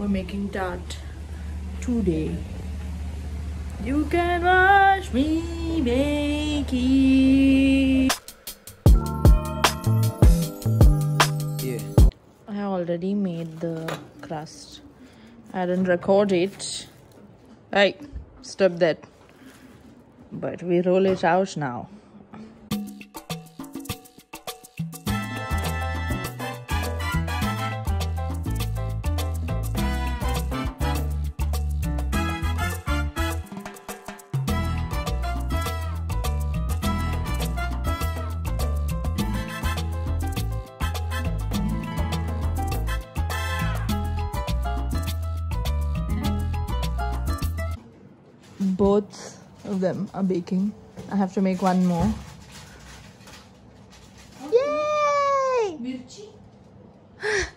we're making tart today. You can watch me make it. Yeah. I already made the crust. I didn't record it. Hey, stop that. But we roll it out now. Both of them are baking. I have to make one more. Yay! Mirchi?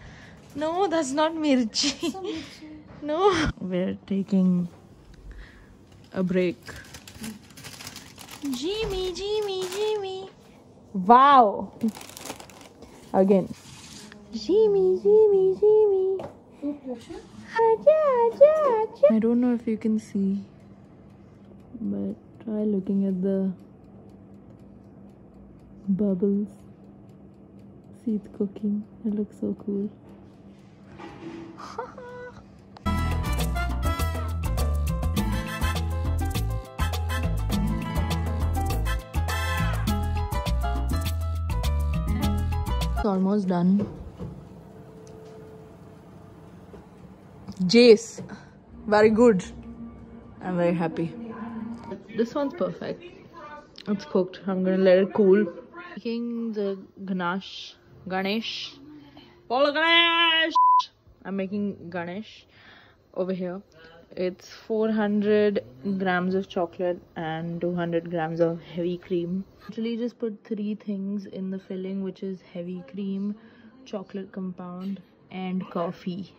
No, that's not mirchi. no. We're taking a break. Jimmy, Jimmy, Jimmy. Wow. Again. Jimmy, Jimmy, Jimmy. I don't know if you can see, try looking at the bubbles. See it cooking. It looks so cool. It's almost done. Jace, very good. I'm very happy. This one's perfect. It's cooked. I'm gonna let it cool. Making the ganache, Ganesh, Paul Ganesh. I'm making Ganesh over here. It's 400 grams of chocolate and 200 grams of heavy cream. Actually, just put three things in the filling, which is heavy cream, chocolate compound, and coffee.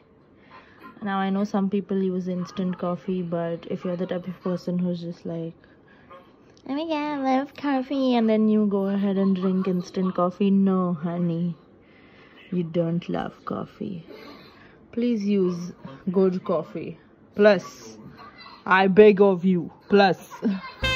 Now, I know some people use instant coffee, but if you're the type of person who's just like, oh my god, I love coffee, and then you go ahead and drink instant coffee, no, honey, you don't love coffee. Please use good coffee. Plus, I beg of you, plus.